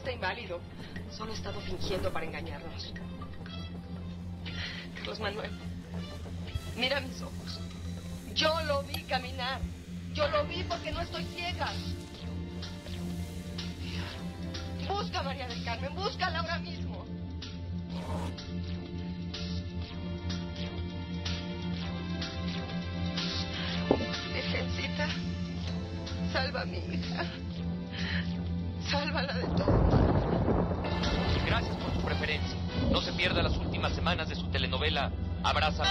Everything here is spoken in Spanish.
está inválido. Solo he estado fingiendo para engañarnos. Carlos Manuel, mira mis ojos. Yo lo vi caminar. Yo lo vi porque no estoy ciega. Busca a María del Carmen, búscala ahora mismo. Virgencita, salva a mi hija. Sálvala de todo. Gracias por su preferencia. No se pierda las últimas semanas de su telenovela Abraza.